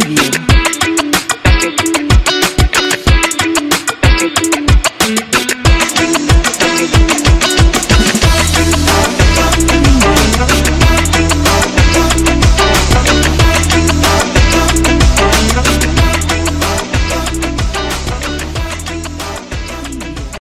vive.